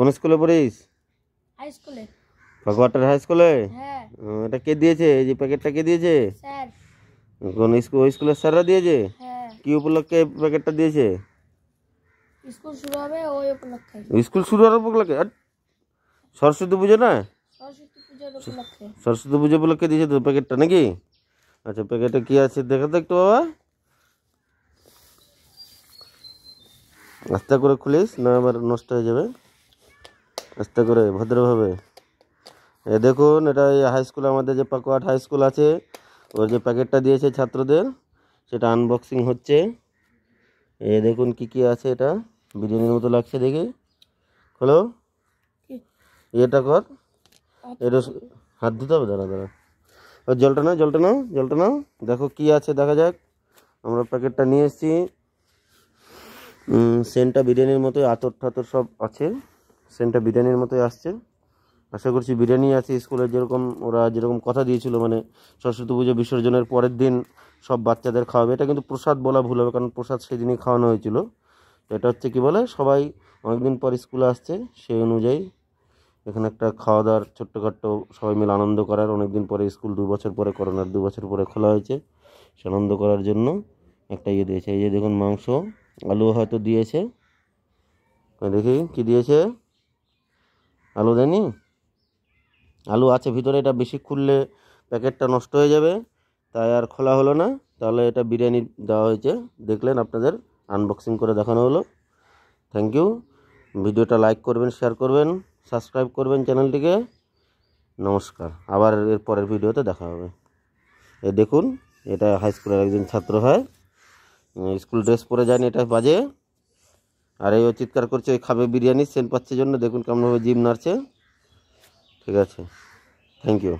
কোন স্কুলে পড়িস? হাই স্কুলে ফাকুয়াটার হাই স্কুলে হ্যাঁ। ও, এটা কে দিয়েছে? এই যে প্যাকেটটা কে দিয়েছে? স্যার। কোন স্কুল ওই স্কুলের স্যাররা দিয়েছে? হ্যাঁ। কি উপলক্ষে প্যাকেটটা দিয়েছে? স্কুল শুরু হবে ওই উপলক্ষে। স্কুল শুরু হওয়ার উপলক্ষে? আট! সরস্বতী পুজো না? সরস্বতী পুজোর উপলক্ষে। সরস্বতী পুজো উপলক্ষে দিয়েছে তো প্যাকেটটা নাকি? আচ্ছা প্যাকেটে কি আছে দেখো তো একটু বাবা। আস্তে করে খুলিস না আবার নষ্ট হয়ে যাবে। আস্তে করে ভদ্রভাবে। এ দেখুন এটা এই হাই স্কুল আমাদের যে পাকুয়াট হাই স্কুল আছে ওর যে প্যাকেটটা দিয়েছে ছাত্রদের সেটা আনবক্সিং হচ্ছে। এ দেখুন কি কি আছে এটা বিরিয়ানির মতো লাগছে দেখে। হলো? এটা কর। এটা হাত ধুতে হবে দাঁড়া দাঁড়া। ও জলটা নাও জলটা নাও জলটা নাও। দেখো কি আছে দেখা যাক। আমরা প্যাকেটটা নিয়ে এসেছি। সেন্টটা বিরিয়ানির মতোই আতর ঠাতর সব আছে। সেন্টটা বিরিয়ানির মতোই আসছে। আশা করছি বিরিয়ানি আছে স্কুলে যেরকম ওরা যেরকম কথা দিয়েছিল মানে সরস্বতী পুজো বিসর্জনের পরের দিন সব বাচ্চাদের খাওয়াবে। এটা কিন্তু প্রসাদ বলা ভুল হবে, কারণ প্রসাদ সেদিনই খাওয়ানো হয়েছিল। তো এটা হচ্ছে কি বলে, সবাই অনেকদিন পর স্কুলে আসছে, সেই অনুযায়ী এখানে একটা খাওয়া দাওয়ার ছোট্টখাট্ট সবাই মিলে আনন্দ করার অনেকদিন পরে স্কুল, দু বছর পরে, করোনার দু বছর পরে খোলা হয়েছে। সে আনন্দ করার জন্য একটা ইয়ে দিয়েছে। এই যে দেখুন মাংস, আলু হয়তো দিয়েছে। দেখি কি দিয়েছে? আলু দেয়নি? আলু আছে ভিতরে, এটা বেশি খুললে প্যাকেটটা নষ্ট হয়ে যাবে, তাই আর খোলা হলো না। তাহলে এটা বিরিয়ানি দেওয়া হয়েছে, দেখলেন আপনাদের আনবক্সিং করে দেখানো হলো। থ্যাংক ইউ ভিডিওটা লাইক করবেন শেয়ার করবেন সাবস্ক্রাইব করবেন চ্যানেলটিকে। নমস্কার, আবার এর পরের ভিডিওতে দেখা হবে। এ দেখুন, এটা হাই স্কুলের একজন ছাত্র হয়। স্কুল ড্রেস পরে যায়নি, এটা বাজে। আর এই ও চিৎকার করছে খাবে বিরিয়ানি সেন্ট পাচ্ছে জন্য দেখুন কেমনভাবে জিম নাড়ছে। ঠিক আছে। Thank you